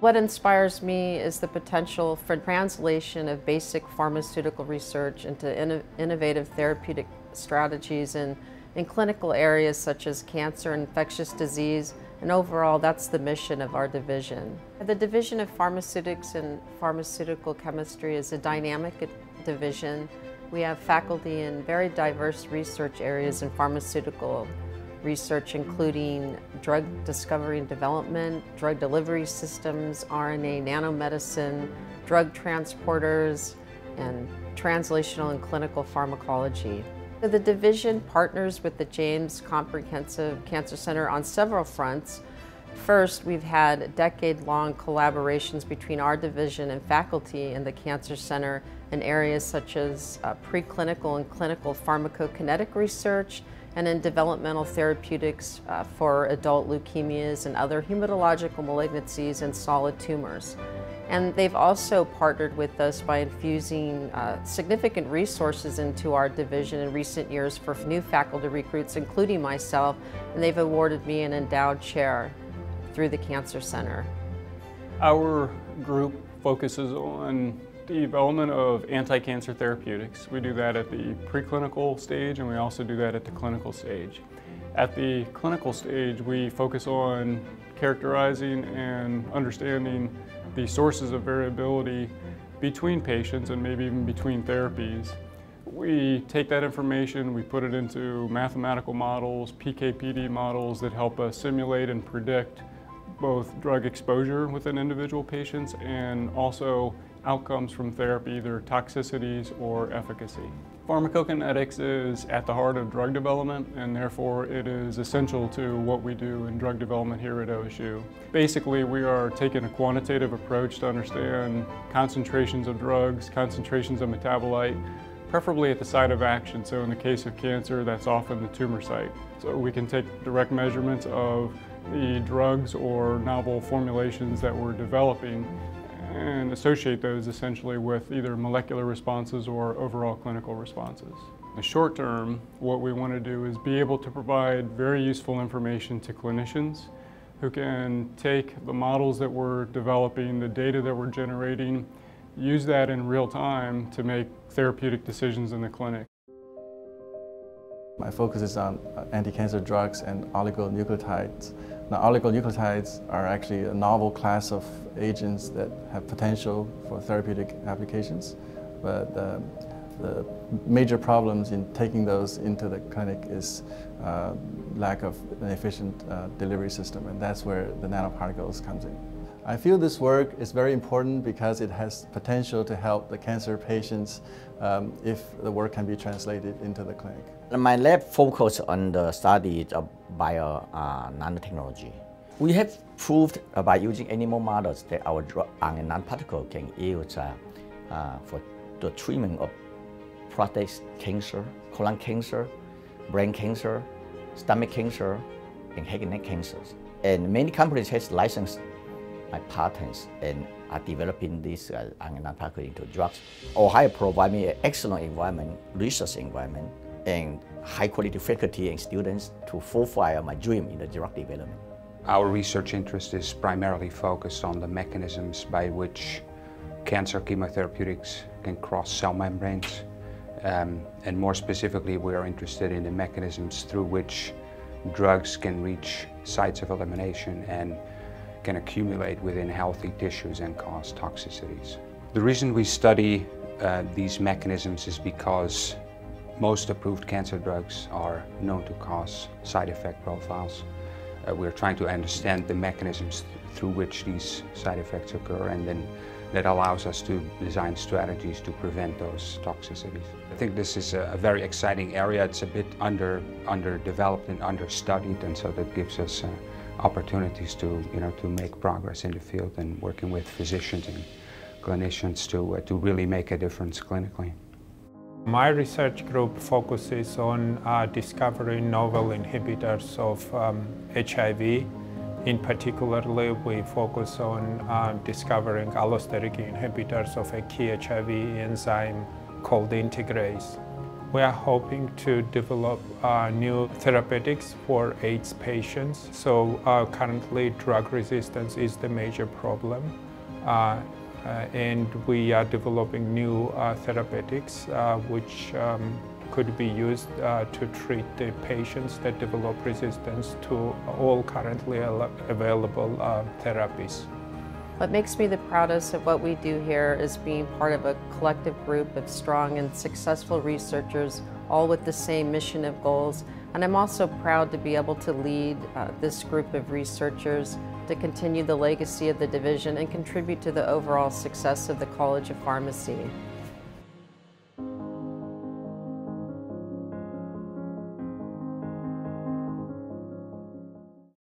What inspires me is the potential for translation of basic pharmaceutical research into inno innovative therapeutic strategies in, in clinical areas such as cancer, and infectious disease, and overall that's the mission of our division. The Division of Pharmaceutics and Pharmaceutical Chemistry is a dynamic division. We have faculty in very diverse research areas in pharmaceutical research including drug discovery and development, drug delivery systems, RNA nanomedicine, drug transporters, and translational and clinical pharmacology. The division partners with the James Comprehensive Cancer Center on several fronts. First, we've had decade-long collaborations between our division and faculty in the Cancer Center in areas such as uh, preclinical and clinical pharmacokinetic research, and in developmental therapeutics uh, for adult leukemias and other hematological malignancies and solid tumors. And they've also partnered with us by infusing uh, significant resources into our division in recent years for new faculty recruits, including myself, and they've awarded me an endowed chair through the Cancer Center. Our group focuses on the development of anti-cancer therapeutics. We do that at the preclinical stage and we also do that at the clinical stage. At the clinical stage, we focus on characterizing and understanding the sources of variability between patients and maybe even between therapies. We take that information, we put it into mathematical models, PK/PD models that help us simulate and predict both drug exposure within individual patients and also outcomes from therapy, either toxicities or efficacy. Pharmacokinetics is at the heart of drug development and therefore it is essential to what we do in drug development here at OSU. Basically we are taking a quantitative approach to understand concentrations of drugs, concentrations of metabolite, preferably at the site of action. So in the case of cancer, that's often the tumor site. So we can take direct measurements of the drugs or novel formulations that we're developing and associate those essentially with either molecular responses or overall clinical responses. In the short term, what we want to do is be able to provide very useful information to clinicians who can take the models that we're developing, the data that we're generating, use that in real time to make therapeutic decisions in the clinic. My focus is on uh, anti-cancer drugs and oligonucleotides. Now, oligonucleotides are actually a novel class of agents that have potential for therapeutic applications, but uh, the major problems in taking those into the clinic is uh, lack of an efficient uh, delivery system, and that's where the nanoparticles comes in. I feel this work is very important because it has potential to help the cancer patients um, if the work can be translated into the clinic. My lab focuses on the study of bio uh, nanotechnology. We have proved uh, by using animal models that our drug RNA nanoparticle can use uh, uh, for the treatment of prostate cancer, colon cancer, brain cancer, stomach cancer, and head and neck cancers. And many companies have licensed my patents and are developing this uh, nanoparticle into drugs. Ohio provide me an excellent environment, research environment, and high quality faculty and students to fulfill my dream in the drug development. Our research interest is primarily focused on the mechanisms by which cancer chemotherapeutics can cross cell membranes. Um, and more specifically, we are interested in the mechanisms through which drugs can reach sites of elimination and can accumulate within healthy tissues and cause toxicities. The reason we study uh, these mechanisms is because most approved cancer drugs are known to cause side effect profiles. Uh, we're trying to understand the mechanisms th through which these side effects occur and then that allows us to design strategies to prevent those toxicities. I think this is a, a very exciting area. It's a bit under, underdeveloped and understudied and so that gives us uh, opportunities to, you know, to make progress in the field and working with physicians and clinicians to, uh, to really make a difference clinically. My research group focuses on uh, discovering novel inhibitors of um, HIV. In particularly, we focus on uh, discovering allosteric inhibitors of a key HIV enzyme called integrase. We are hoping to develop uh, new therapeutics for AIDS patients. So uh, currently drug resistance is the major problem. Uh, uh and we are developing new uh, therapeutics uh, which um, could be used to treat the patients that develop resistance to all currently available therapies. What makes me the proudest of what we do here is being part of a collective group of strong and successful researchers, all with the same mission of goals. And I'm also proud to be able to lead uh, this group of researchers to continue the legacy of the division and contribute to the overall success of the College of Pharmacy.